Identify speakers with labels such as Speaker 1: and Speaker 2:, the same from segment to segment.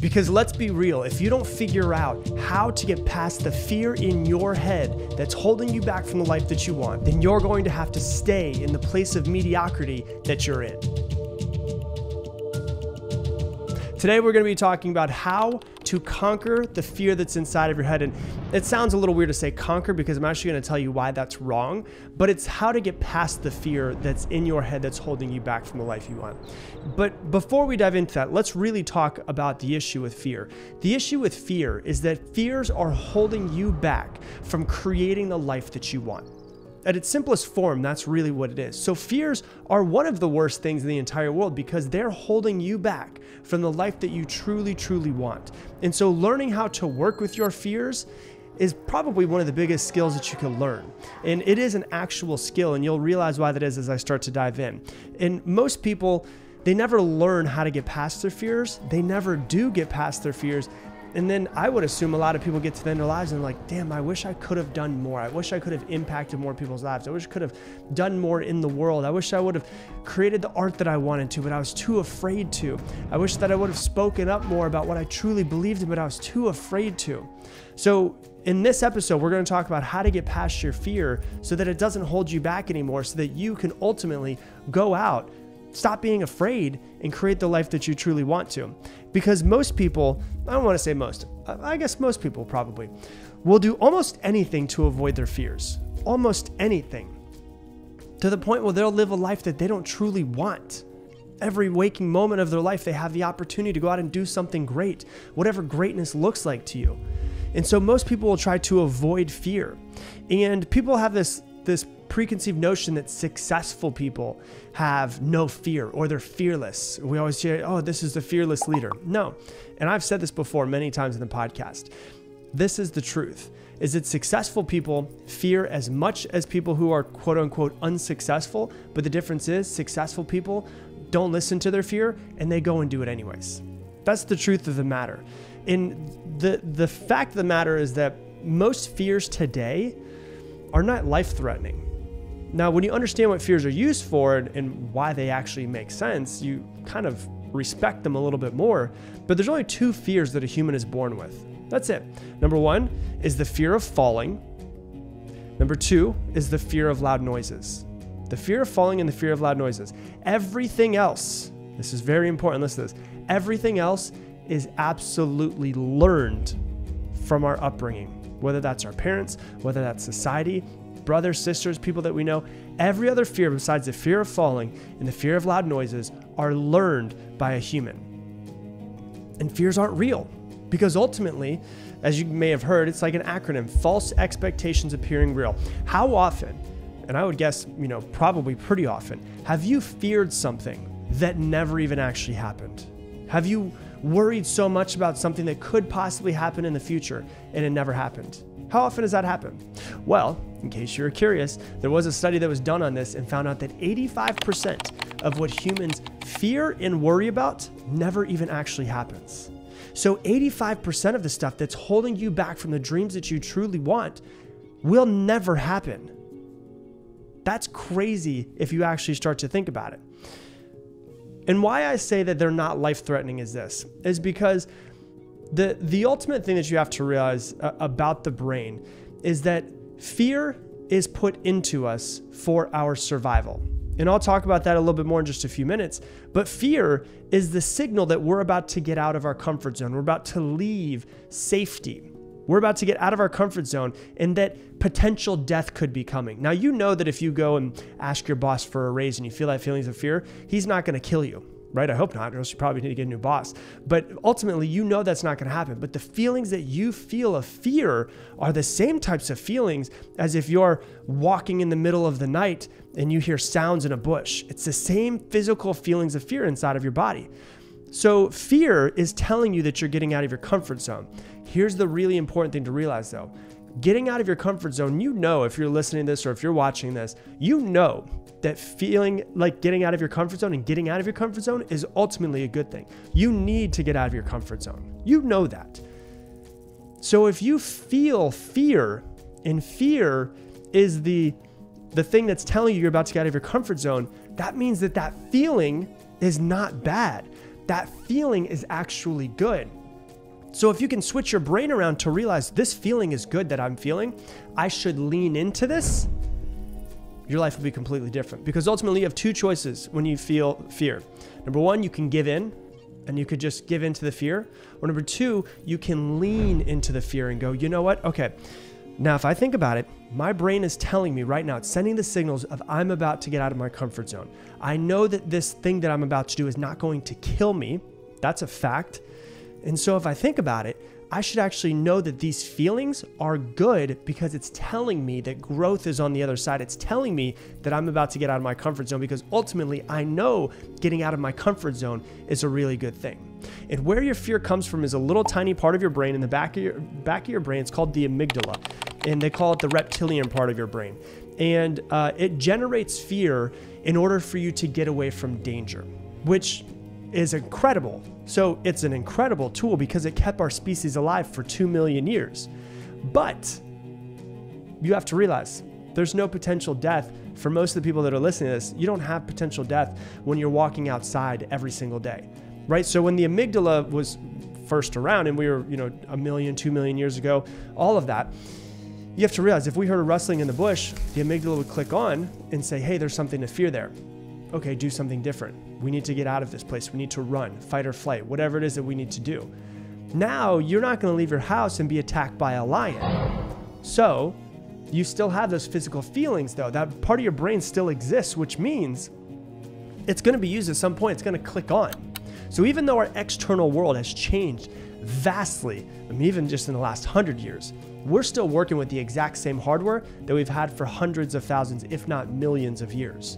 Speaker 1: Because let's be real, if you don't figure out how to get past the fear in your head that's holding you back from the life that you want, then you're going to have to stay in the place of mediocrity that you're in. Today, we're going to be talking about how to conquer the fear that's inside of your head. And it sounds a little weird to say conquer because I'm actually going to tell you why that's wrong, but it's how to get past the fear that's in your head that's holding you back from the life you want. But before we dive into that, let's really talk about the issue with fear. The issue with fear is that fears are holding you back from creating the life that you want. At its simplest form, that's really what it is. So, fears are one of the worst things in the entire world because they're holding you back from the life that you truly, truly want. And so, learning how to work with your fears is probably one of the biggest skills that you can learn. And it is an actual skill, and you'll realize why that is as I start to dive in. And most people, they never learn how to get past their fears. They never do get past their fears. And then I would assume a lot of people get to the end of their lives and like, damn, I wish I could have done more. I wish I could have impacted more people's lives. I wish I could have done more in the world. I wish I would have created the art that I wanted to, but I was too afraid to. I wish that I would have spoken up more about what I truly believed in, but I was too afraid to. So, in this episode, we're going to talk about how to get past your fear so that it doesn't hold you back anymore, so that you can ultimately go out Stop being afraid and create the life that you truly want to. Because most people, I don't want to say most, I guess most people probably, will do almost anything to avoid their fears. Almost anything. To the point where they'll live a life that they don't truly want. Every waking moment of their life, they have the opportunity to go out and do something great, whatever greatness looks like to you. And so most people will try to avoid fear. And people have this this preconceived notion that successful people have no fear or they're fearless. We always hear, oh, this is the fearless leader. No. And I've said this before many times in the podcast. This is the truth is that successful people fear as much as people who are quote unquote unsuccessful, but the difference is successful people don't listen to their fear and they go and do it anyways. That's the truth of the matter. And the the fact of the matter is that most fears today are not life threatening. Now, when you understand what fears are used for and, and, why they actually make sense, you kind of respect them a little bit more. But there's only two fears that a human is born with. That's it. Number one is the fear of falling. Number two is the fear of loud noises. The fear of falling and the fear of loud noises. Everything else, this is very important, listen to this. Everything else is absolutely learned from our upbringing whether that's our parents, whether that's society, brothers, sisters, people that we know. Every other fear besides the fear of falling and the fear of loud noises are learned by a human. And fears aren't real because ultimately, as you may have heard, it's like an acronym false expectations appearing real. How often, and I would guess, you know, probably pretty often, have you feared something that never even actually happened? Have you worried so much about something that could possibly happen in the future and it never happened. How often does that happen? Well, in case you're curious, there was a study that was done on this and found out that 85% of what humans fear and worry about never even actually happens. So 85% of the stuff that's holding you back from the dreams that you truly want will never happen. That's crazy if you actually start to think about it. And why I say that they're not life threatening is this is because the the ultimate thing that you have to realize uh, about the brain is that fear is put into us for our survival. And I'll talk about that a little bit more in just a few minutes. But fear is the signal that we're about to get out of our comfort zone. We're about to leave safety. We're about to get out of our comfort zone and that potential death could be coming. Now, you know that if you go and ask your boss for a raise and you feel that feelings of fear, he's not going to kill you right? I hope not, or else you probably need to get a new boss. But ultimately, you know that's not going to happen. But the feelings that you feel of fear are the same types of feelings as if you're walking in the middle of the night and you hear sounds in a bush. It's the same physical feelings of fear inside of your body. So, fear is telling you that you're getting out of your comfort zone. Here's the really important thing to realize though getting out of your comfort zone, you know, if you're listening to this or if you're watching this, you know that feeling like getting out of your comfort zone and getting out of your comfort zone is ultimately a good thing. You need to get out of your comfort zone. You know that. So if you feel fear, and fear is the the thing that's telling you you're about to get out of your comfort zone, that means that that feeling is not bad. That feeling is actually good. So if you can switch your brain around to realize this feeling is good that I'm feeling, I should lean into this, your life will be completely different. Because ultimately, you have two choices when you feel fear. Number one, you can give in and you could just give in to the fear. Or number two, you can lean into the fear and go, you know what? Okay. Now, if I think about it, my brain is telling me right now, it's sending the signals of I'm about to get out of my comfort zone. I know that this thing that I'm about to do is not going to kill me. That's a fact. And so if I think about it, I should actually know that these feelings are good because it's telling me that growth is on the other side. It's telling me that I'm about to get out of my comfort zone because ultimately I know getting out of my comfort zone is a really good thing. And where your fear comes from is a little tiny part of your brain in the back of your back of your brain. It's called the amygdala, and they call it the reptilian part of your brain. And uh, it generates fear in order for you to get away from danger, which is incredible. So it's an incredible tool because it kept our species alive for 2 million years. But you have to realize there's no potential death for most of the people that are listening to this. You don't have potential death when you're walking outside every single day, right? So when the amygdala was first around and we were, you know, a million, two million years ago, all of that, you have to realize if we heard a rustling in the bush, the amygdala would click on and say, hey, there's something to fear there okay, do something different. We need to get out of this place. We need to run, fight or flight, whatever it is that we need to do. Now, you're not going to leave your house and be attacked by a lion. So, you still have those physical feelings, though. That part of your brain still exists, which means it's going to be used at some point. It's going to click on. So, even though our external world has changed vastly, I mean, even just in the last hundred years, we're still working with the exact same hardware that we've had for hundreds of thousands, if not millions of years.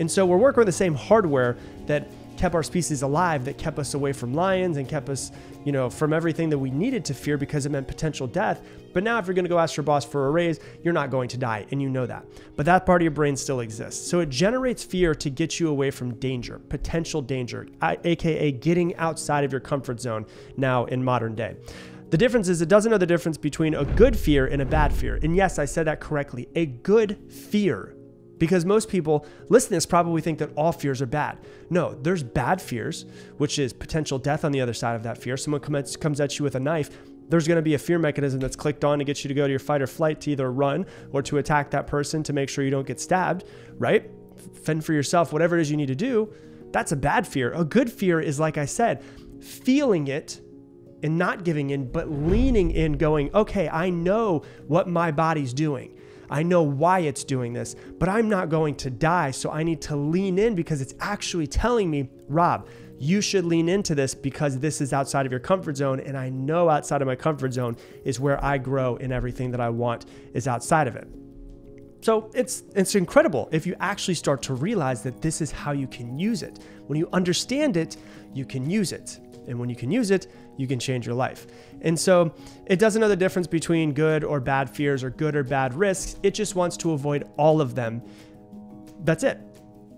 Speaker 1: And so we're working with the same hardware that kept our species alive, that kept us away from lions and kept us, you know, from everything that we needed to fear because it meant potential death. But now, if you're going to go ask your boss for a raise, you're not going to die, and you know that. But that part of your brain still exists. So it generates fear to get you away from danger, potential danger, aka getting outside of your comfort zone now in modern day. The difference is it doesn't know the difference between a good fear and a bad fear. And yes, I said that correctly. A good fear because most people listening to this probably think that all fears are bad. No, there's bad fears, which is potential death on the other side of that fear. Someone comes, comes at you with a knife, there's going to be a fear mechanism that's clicked on to get you to go to your fight or flight to either run or to attack that person to make sure you don't get stabbed, right? Fend for yourself, whatever it is you need to do. That's a bad fear. A good fear is, like I said, feeling it and not giving in, but leaning in, going, okay, I know what my body's doing. I know why it's doing this, but I'm not going to die. So I need to lean in because it's actually telling me, Rob, you should lean into this because this is outside of your comfort zone. And I know outside of my comfort zone is where I grow and everything that I want is outside of it. So it's it's incredible if you actually start to realize that this is how you can use it. When you understand it, you can use it. And when you can use it, you can change your life. And so it doesn't know the difference between good or bad fears or good or bad risks. It just wants to avoid all of them. That's it.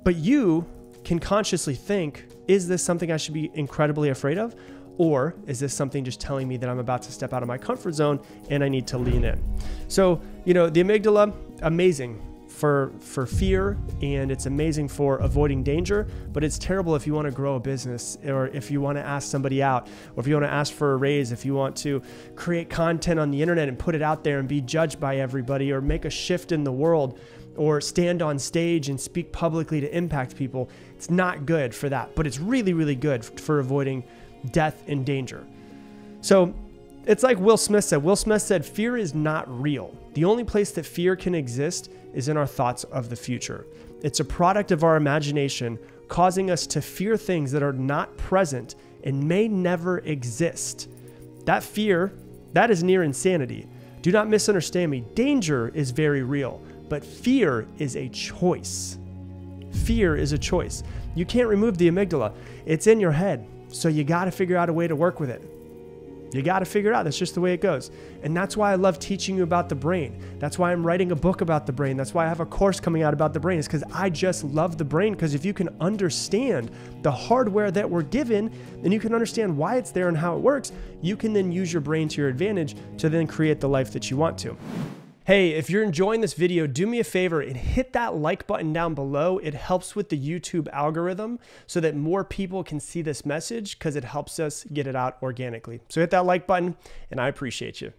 Speaker 1: But you can consciously think is this something I should be incredibly afraid of? Or is this something just telling me that I'm about to step out of my comfort zone and I need to lean in? So, you know, the amygdala, amazing for for fear and it's amazing for avoiding danger but it's terrible if you want to grow a business or if you want to ask somebody out or if you want to ask for a raise if you want to create content on the internet and put it out there and be judged by everybody or make a shift in the world or stand on stage and speak publicly to impact people it's not good for that but it's really really good for avoiding death and danger. So it's like Will Smith said. Will Smith said, Fear is not real. The only place that fear can exist is in our thoughts of the future. It's a product of our imagination, causing us to fear things that are not present and may never exist. That fear, that is near insanity. Do not misunderstand me. Danger is very real, but fear is a choice. Fear is a choice. You can't remove the amygdala, it's in your head. So you got to figure out a way to work with it. You got to figure it out. That's just the way it goes. And that's why I love teaching you about the brain. That's why I'm writing a book about the brain. That's why I have a course coming out about the brain, is because I just love the brain. Because if you can understand the hardware that we're given, then you can understand why it's there and how it works, you can then use your brain to your advantage to then create the life that you want to. Hey, if you're enjoying this video, do me a favor and hit that like button down below. It helps with the YouTube algorithm so that more people can see this message because it helps us get it out organically. So hit that like button and I appreciate you.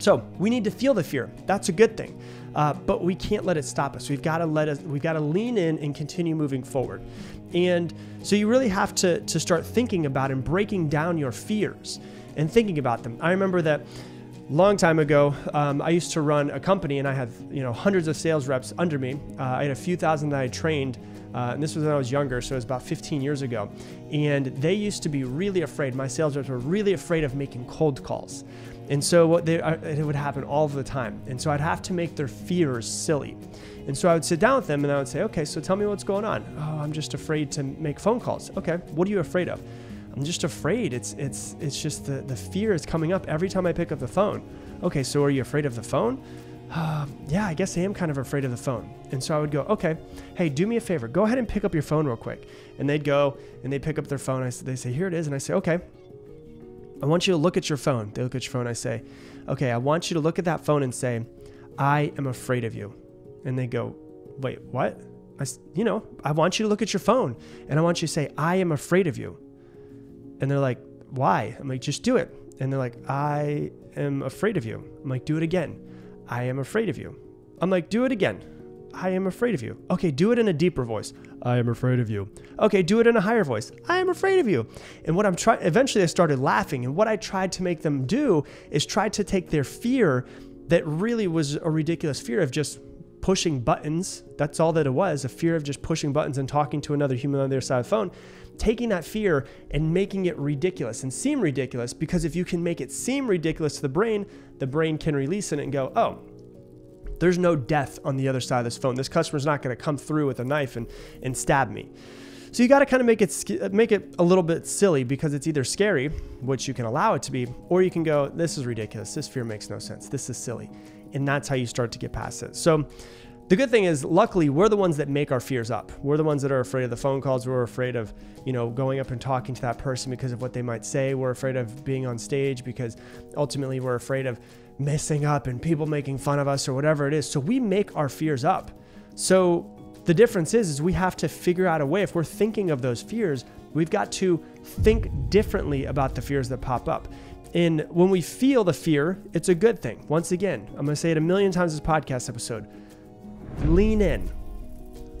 Speaker 1: So we need to feel the fear. That's a good thing, uh, but we can't let it stop us. We've got to let us. We've got to lean in and continue moving forward. And so you really have to to start thinking about and breaking down your fears and thinking about them. I remember that long time ago, um, I used to run a company and I had you know hundreds of sales reps under me. Uh, I had a few thousand that I trained, uh, and this was when I was younger, so it was about 15 years ago. And they used to be really afraid. My sales reps were really afraid of making cold calls, and so what they uh, it would happen all the time. And so I'd have to make their fears silly. And so I would sit down with them and I would say, okay, so tell me what's going on. Oh, I'm just afraid to make phone calls. Okay, what are you afraid of? I'm just afraid. It's it's it's just the the fear is coming up every time I pick up the phone. Okay, so are you afraid of the phone? Uh, yeah, I guess I am kind of afraid of the phone. And so I would go, okay, hey, do me a favor. Go ahead and pick up your phone real quick. And they'd go and they pick up their phone. I they say, here it is. And I say, okay, I want you to look at your phone. They look at your phone. I say, okay, I want you to look at that phone and say, I am afraid of you. And they go, wait, what? I, you know, I want you to look at your phone and I want you to say, I am afraid of you. And they're like, why? I'm like, just do it. And they're like, I am afraid of you. I'm like, do it again. I am afraid of you. I'm like, do it again. I am afraid of you. Okay, do it in a deeper voice. I am afraid of you. Okay, do it in a higher voice. I am afraid of you. And what I'm trying, eventually I started laughing. And what I tried to make them do is try to take their fear that really was a ridiculous fear of just pushing buttons. That's all that it was a fear of just pushing buttons and talking to another human on the other side of the phone taking that fear and making it ridiculous and seem ridiculous because if you can make it seem ridiculous to the brain, the brain can release it and go, oh, there's no death on the other side of this phone. This customer's not going to come through with a knife and, and stab me. So you got to kind of make it uh, make it a little bit silly because it's either scary, which you can allow it to be, or you can go, this is ridiculous. This fear makes no sense. This is silly. And that's how you start to get past it. So the good thing is, luckily, we're the ones that make our fears up. We're the ones that are afraid of the phone calls. We're afraid of, you know, going up and talking to that person because of what they might say. We're afraid of being on stage because ultimately we're afraid of messing up and people making fun of us or whatever it is. So we make our fears up. So the difference is, is we have to figure out a way. If we're thinking of those fears, we've got to think differently about the fears that pop up. And when we feel the fear, it's a good thing. Once again, I'm going to say it a million times this podcast episode lean in.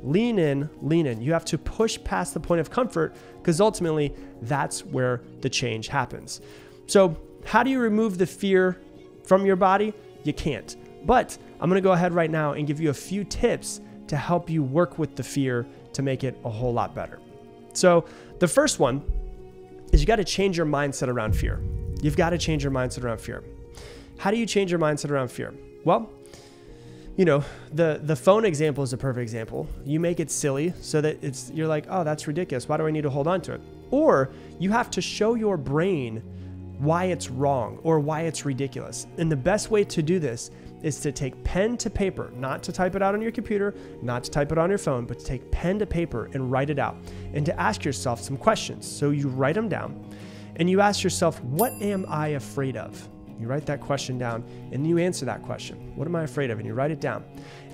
Speaker 1: Lean in, lean in. You have to push past the point of comfort because ultimately that's where the change happens. So, how do you remove the fear from your body? You can't. But I'm gonna go ahead right now and give you a few tips to help you work with the fear to make it a whole lot better. So, the first one is you got to change your mindset around fear. You've got to change your mindset around fear. How do you change your mindset around fear? Well, you know, the the phone example is a perfect example. You make it silly so that it's you're like, "Oh, that's ridiculous. Why do I need to hold on to it?" Or you have to show your brain why it's wrong or why it's ridiculous. And the best way to do this is to take pen to paper, not to type it out on your computer, not to type it on your phone, but to take pen to paper and write it out and to ask yourself some questions. So you write them down and you ask yourself, "What am I afraid of?" You write that question down and you answer that question. What am I afraid of? And you write it down.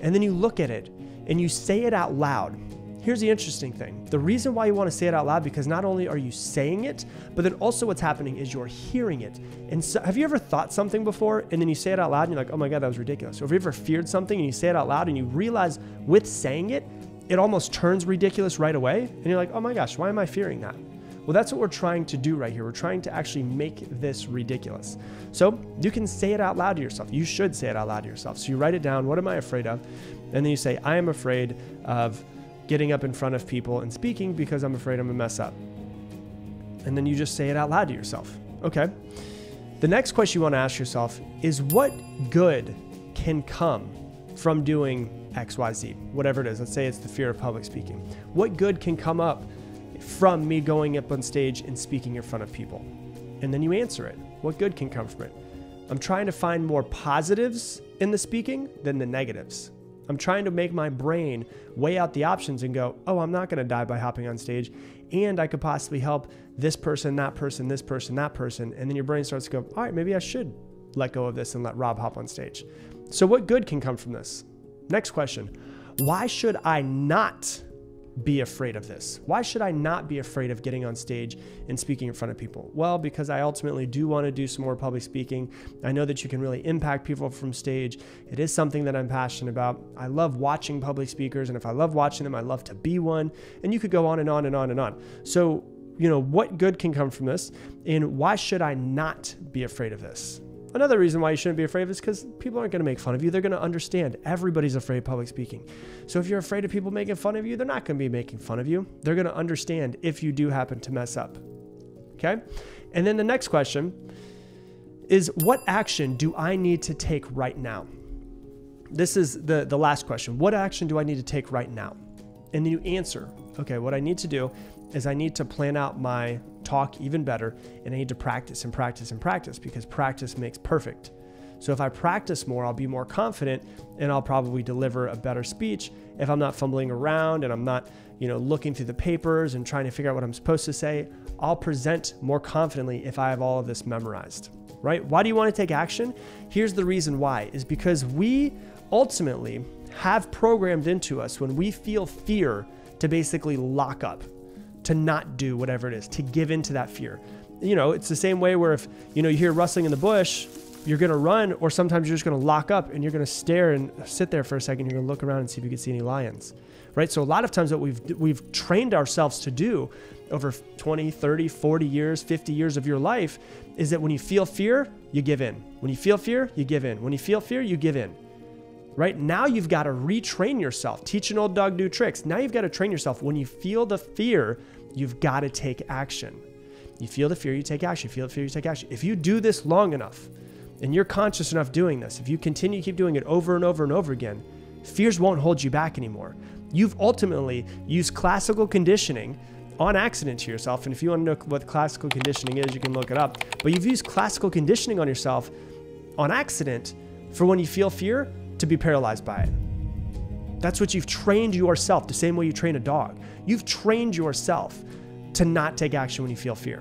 Speaker 1: And then you look at it and you say it out loud. Here's the interesting thing. The reason why you want to say it out loud because not only are you saying it, but then also what's happening is you're hearing it. And so, have you ever thought something before and then you say it out loud and you're like, "Oh my god, that was ridiculous." Or have you ever feared something and you say it out loud and you realize with saying it, it almost turns ridiculous right away and you're like, "Oh my gosh, why am I fearing that?" Well, that's what we're trying to do right here. We're trying to actually make this ridiculous. So you can say it out loud to yourself. You should say it out loud to yourself. So you write it down. What am I afraid of? And then you say, I am afraid of getting up in front of people and speaking because I'm afraid I'm gonna mess up. And then you just say it out loud to yourself. Okay. The next question you want to ask yourself is what good can come from doing XYZ, whatever it is. Let's say it's the fear of public speaking. What good can come up from me going up on stage and speaking in front of people? And then you answer it. What good can come from it? I'm trying to find more positives in the speaking than the negatives. I'm trying to make my brain weigh out the options and go, oh, I'm not going to die by hopping on stage. And I could possibly help this person, that person, this person, that person. And then your brain starts to go, all right, maybe I should let go of this and let Rob hop on stage. So, what good can come from this? Next question Why should I not be afraid of this? Why should I not be afraid of getting on stage and speaking in front of people? Well, because I ultimately do want to do some more public speaking. I know that you can really impact people from stage. It is something that I'm passionate about. I love watching public speakers, and if I love watching them, I love to be one. And you could go on and on and on and on. So, you know, what good can come from this? And why should I not be afraid of this? Another reason why you shouldn't be afraid this because people aren't going to make fun of you. They're going to understand. Everybody's afraid of public speaking. So if you're afraid of people making fun of you, they're not going to be making fun of you. They're going to understand if you do happen to mess up. Okay? And then the next question is what action do I need to take right now? This is the, the last question. What action do I need to take right now? And then you answer, okay, what I need to do is I need to plan out my talk even better and I need to practice and practice and practice because practice makes perfect. So if I practice more, I'll be more confident and I'll probably deliver a better speech if I'm not fumbling around and I'm not, you know, looking through the papers and trying to figure out what I'm supposed to say. I'll present more confidently if I have all of this memorized. Right? Why do you want to take action? Here's the reason why is because we ultimately have programmed into us when we feel fear to basically lock up to not do whatever it is, to give in to that fear. You know, it's the same way where if, you know, you hear rustling in the bush, you're going to run, or sometimes you're just going to lock up and you're going to stare and sit there for a second. You're going to look around and see if you can see any lions, right? So a lot of times what we've, we've trained ourselves to do over 20, 30, 40 years, 50 years of your life is that when you feel fear, you give in. When you feel fear, you give in. When you feel fear, you give in right? Now you've got to retrain yourself. Teach an old dog new tricks. Now you've got to train yourself. When you feel the fear, you've got to take action. You feel the fear, you take action. You feel the fear, you take action. If you do this long enough and you're conscious enough doing this, if you continue to keep doing it over and over and over again, fears won't hold you back anymore. You've ultimately used classical conditioning on accident to yourself. And if you want to know what classical conditioning is, you can look it up. But you've used classical conditioning on yourself on accident for when you feel fear to be paralyzed by it. That's what you've trained yourself, the same way you train a dog. You've trained yourself to not take action when you feel fear.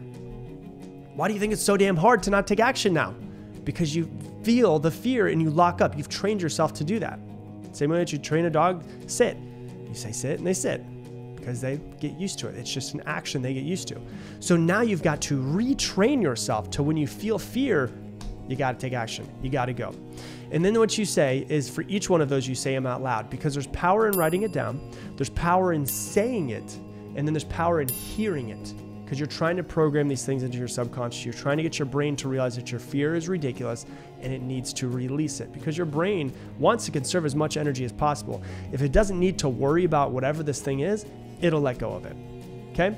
Speaker 1: Why do you think it's so damn hard to not take action now? Because you feel the fear and you lock up. You've trained yourself to do that. Same way that you train a dog, sit. You say sit and they sit because they get used to it. It's just an action they get used to. So now you've got to retrain yourself to when you feel fear, you got to take action. You got to go. And then what you say is for each one of those, you say them out loud because there's power in writing it down, there's power in saying it, and then there's power in hearing it because you're trying to program these things into your subconscious. You're trying to get your brain to realize that your fear is ridiculous and it needs to release it because your brain wants to conserve as much energy as possible. If it doesn't need to worry about whatever this thing is, it'll let go of it. Okay?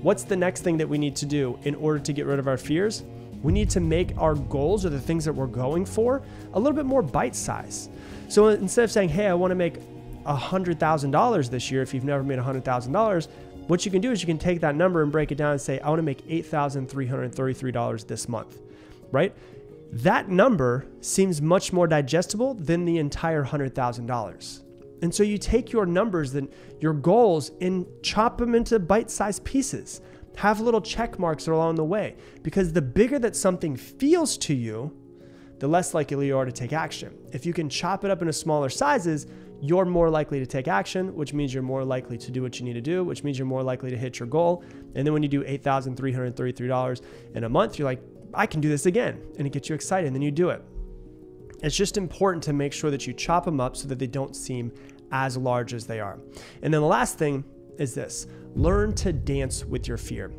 Speaker 1: What's the next thing that we need to do in order to get rid of our fears? We need to make our goals or the things that we're going for a little bit more bite size. So instead of saying, hey, I want to make $100,000 this year, if you've never made $100,000, what you can do is you can take that number and break it down and say, I want to make $8,333 this month, right? That number seems much more digestible than the entire $100,000. And so you take your numbers, then your goals, and chop them into bite sized pieces. Have little check marks along the way because the bigger that something feels to you, the less likely you are to take action. If you can chop it up into smaller sizes, you're more likely to take action, which means you're more likely to do what you need to do, which means you're more likely to hit your goal. And then when you do $8,333 in a month, you're like, I can do this again. And it gets you excited, and then you do it. It's just important to make sure that you chop them up so that they don't seem as large as they are. And then the last thing is this learn to dance with your fear.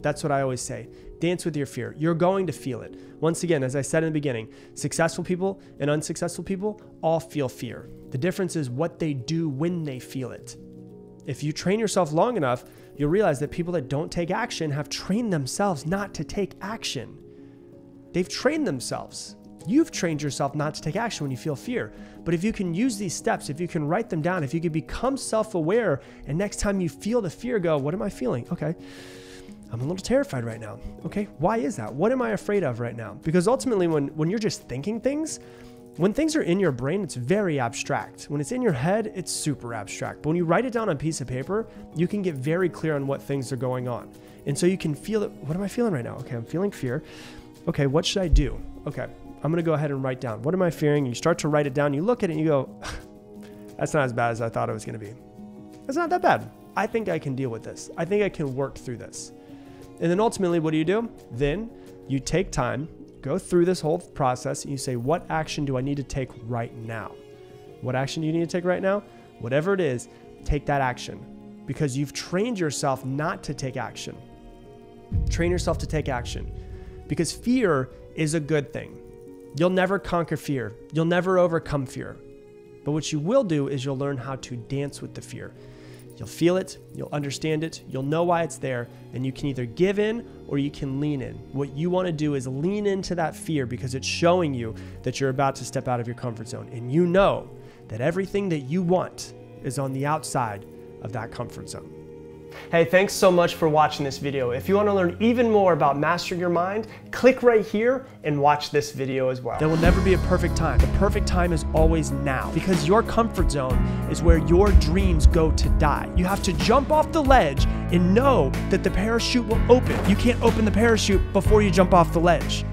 Speaker 1: That's what I always say. Dance with your fear. You're going to feel it. Once again, as I said in the beginning, successful people and unsuccessful people all feel fear. The difference is what they do when they feel it. If you train yourself long enough, you'll realize that people that don't take action have trained themselves not to take action. They've trained themselves. You've trained yourself not to take action when you feel fear. But if you can use these steps, if you can write them down, if you can become self aware, and next time you feel the fear, go, What am I feeling? Okay. I'm a little terrified right now. Okay. Why is that? What am I afraid of right now? Because ultimately, when, when you're just thinking things, when things are in your brain, it's very abstract. When it's in your head, it's super abstract. But when you write it down on a piece of paper, you can get very clear on what things are going on. And so you can feel it. What am I feeling right now? Okay, I'm feeling fear. Okay, what should I do? Okay, I'm going to go ahead and write down what am I fearing? You start to write it down. You look at it and you go, that's not as bad as I thought it was going to be. It's not that bad. I think I can deal with this. I think I can work through this. And then ultimately, what do you do? Then you take time, go through this whole process, and you say, what action do I need to take right now? What action do you need to take right now? Whatever it is, take that action because you've trained yourself not to take action. Train yourself to take action because fear is a good thing. You'll never conquer fear, you'll never overcome fear. But what you will do is you'll learn how to dance with the fear. You'll feel it, you'll understand it, you'll know why it's there, and you can either give in or you can lean in. What you want to do is lean into that fear because it's showing you that you're about to step out of your comfort zone. And you know that everything that you want is on the outside of that comfort zone. Hey, thanks so much for watching this video. If you want to learn even more about mastering your mind, click right here and watch this video as well. There will never be a perfect time. The perfect time is always now because your comfort zone is where your dreams go to die. You have to jump off the ledge and know that the parachute will open. You can't open the parachute before you jump off the ledge.